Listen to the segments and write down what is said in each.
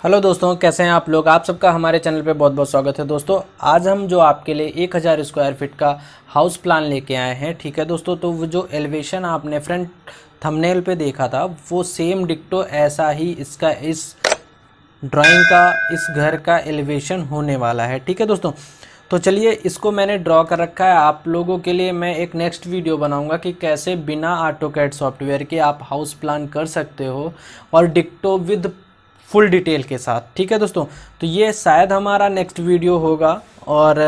Hello दोस्तों, कैसे हैं आप लोग? आप सबका हमारे चैनल पे बहुत बहुत स्वागत है दोस्तों। आज हम जो आपके लिए 1000 स्क्वायर फीट का हाउस प्लान लेके आए हैं, ठीक है दोस्तों? तो वो जो एलिवेशन आपने फ्रंट थंबनेल पे देखा था, वो सेम डिक्टो ऐसा ही इसका इस ड्राइंग का, इस घर का एलिवेशन होने वाला है, ठीक है दोस्तों? तो चलिए, इसको मैंने ड्रॉ कर रखा है। आप लोगों के लिए मैं एक नेक्स्ट वीडियो बनाऊँगा कि कैसे बिना ऑटो कैड सॉफ्टवेयर के आप हाउस प्लान कर सकते हो और डिक्टो विद फुल डिटेल के साथ, ठीक है दोस्तों? तो ये शायद हमारा नेक्स्ट वीडियो होगा और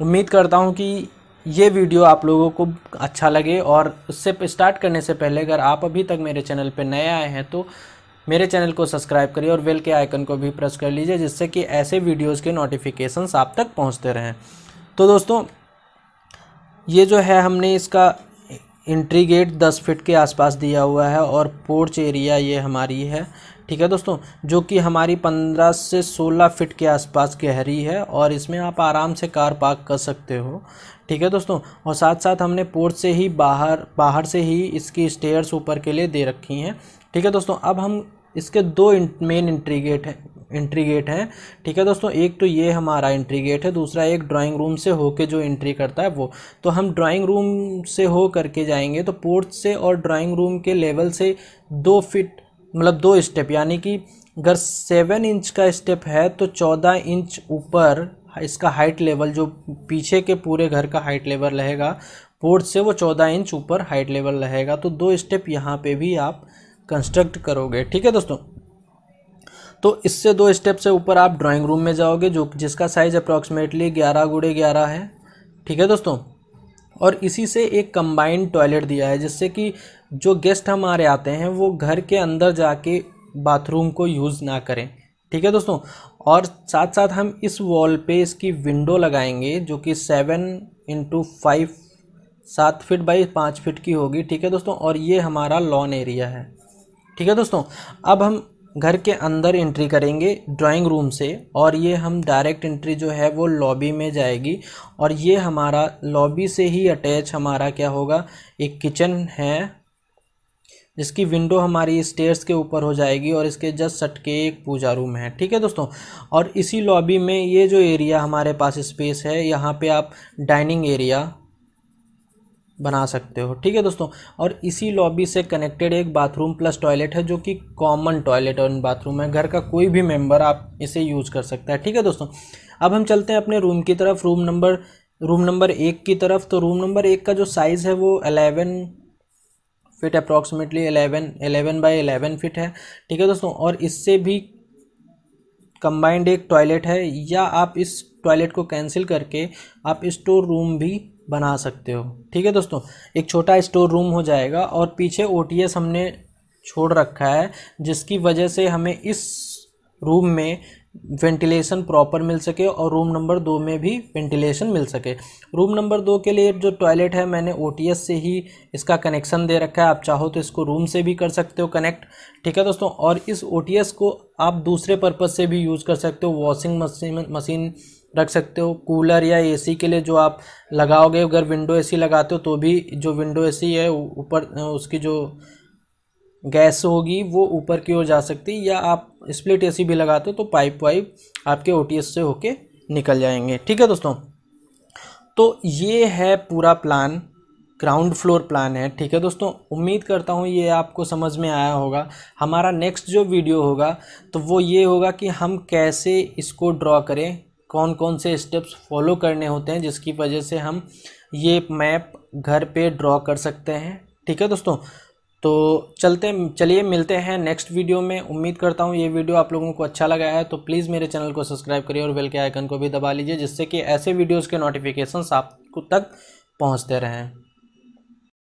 उम्मीद करता हूँ कि ये वीडियो आप लोगों को अच्छा लगे और उससे स्टार्ट करने से पहले अगर आप अभी तक मेरे चैनल पर नए आए हैं तो मेरे चैनल को सब्सक्राइब करिए और बेल के आइकन को भी प्रेस कर लीजिए जिससे कि ऐसे वीडियोज़ के नोटिफिकेशंस आप तक पहुँचते रहें। तो दोस्तों, ये जो है हमने इसका इंट्री गेट 10 फीट के आसपास दिया हुआ है और पोर्च एरिया ये हमारी है। ठीक है दोस्तों? जो कि हमारी 15 से 16 फीट के आसपास गहरी है और इसमें आप आराम से कार पार्क कर सकते हो। ठीक है दोस्तों? और साथ साथ हमने पोर्च से ही बाहर बाहर से ही इसकी स्टेयर्स ऊपर के लिए दे रखी हैं। ठीक है दोस्तों? अब हम इसके दो मेन इंट्री गेट हैं। एंट्री गेट है। ठीक है दोस्तों, एक तो ये हमारा एंट्री गेट है, दूसरा एक ड्राइंग रूम से होके जो एंट्री करता है वो। तो हम ड्राइंग रूम से हो करके जाएँगे तो पोर्च से और ड्राइंग रूम के लेवल से दो फिट मतलब दो स्टेप यानी कि अगर सेवन इंच का स्टेप है तो चौदह इंच ऊपर इसका हाइट लेवल जो पीछे के पूरे घर का हाइट लेवल रहेगा पोर्च से वो चौदह इंच ऊपर हाइट लेवल रहेगा। तो दो स्टेप यहाँ पे भी आप कंस्ट्रक्ट करोगे। ठीक है दोस्तों? तो इससे दो स्टेप से ऊपर आप ड्राइंग रूम में जाओगे, जो जिसका साइज़ अप्रॉक्सीमेटली ग्यारह गुड़े ग्यारह है। ठीक है दोस्तों? और इसी से एक कंबाइंड टॉयलेट दिया है, जिससे कि जो गेस्ट हमारे आते हैं, वो घर के अंदर जाके बाथरूम को यूज़ ना करें। ठीक है दोस्तों? और साथ साथ हम इस वॉल पे इसकी विंडो लगाएँगे, जो कि सेवन इंटू फाइव सात फिट बाई पाँच फिट की होगी। ठीक है दोस्तों? और ये हमारा लॉन एरिया है। ठीक है दोस्तों? अब हम घर के अंदर एंट्री करेंगे ड्राइंग रूम से और ये हम डायरेक्ट एंट्री जो है वो लॉबी में जाएगी और ये हमारा लॉबी से ही अटैच हमारा क्या होगा? एक किचन है, जिसकी विंडो हमारी स्टेयर्स के ऊपर हो जाएगी और इसके जस्ट सट के एक पूजा रूम है। ठीक है दोस्तों? और इसी लॉबी में ये जो एरिया हमारे पास स्पेस है, यहाँ पे आप डाइनिंग एरिया बना सकते हो। ठीक है दोस्तों? और इसी लॉबी से कनेक्टेड एक बाथरूम प्लस टॉयलेट है, जो कि कॉमन टॉयलेट और बाथरूम है घर का कोई भी मेंबर आप इसे यूज़ कर सकता है। ठीक है दोस्तों? अब हम चलते हैं अपने रूम की तरफ़। रूम नंबर रूम नंबर एक की तरफ़। तो रूम नंबर एक का जो साइज़ है वो eleven feet approximately eleven eleven by eleven feet है। ठीक है दोस्तों? और इससे भी कंबाइंड एक टॉयलेट है। या आप इस टॉयलेट को कैंसिल करके आप स्टोर रूम भी बना सकते हो। ठीक है दोस्तों? एक छोटा स्टोर रूम हो जाएगा और पीछे ओटीएस हमने छोड़ रखा है, जिसकी वजह से हमें इस रूम में वेंटिलेशन प्रॉपर मिल सके और रूम नंबर दो में भी वेंटिलेशन मिल सके। रूम नंबर दो के लिए जो टॉयलेट है, मैंने ओटीएस से ही इसका कनेक्शन दे रखा है। आप चाहो तो इसको रूम से भी कर सकते हो कनेक्ट। ठीक है दोस्तों, और इस ओटीएस को आप दूसरे पर्पज़ से भी यूज़ कर सकते हो। वॉशिंग मशीन मशीन रख सकते हो। कूलर या एसी के लिए जो आप लगाओगे, अगर विंडो एसी लगाते हो तो भी जो विंडो एसी है, ऊपर, उसकी जो गैस होगी, वो ऊपर की ओर जा सकती है। या आप स्प्लिट एसी भी लगाते हो तो पाइप वाइप आपके ओटीएस से होके निकल जाएँगे। ठीक है दोस्तों? तो ये है पूरा प्लान, ग्राउंड फ्लोर प्लान है। ठीक है दोस्तों? उम्मीद करता हूँ ये आपको समझ में आया होगा। हमारा नेक्स्ट जो वीडियो होगा तो वो ये होगा कि हम कैसे इसको ड्रॉ करें कौन कौन से स्टेप्स फॉलो करने होते हैं, जिसकी वजह से हम ये मैप घर पे ड्रॉ कर सकते हैं। ठीक है दोस्तों? तो चलते, चलिए मिलते हैं नेक्स्ट वीडियो में। उम्मीद करता हूँ ये वीडियो आप लोगों को अच्छा लगा है तो प्लीज़ मेरे चैनल को सब्सक्राइब करिए और बेल के आइकन को भी दबा लीजिए, जिससे कि ऐसे वीडियोज़ के नोटिफिकेशन आपको तक पहुँचते रहें।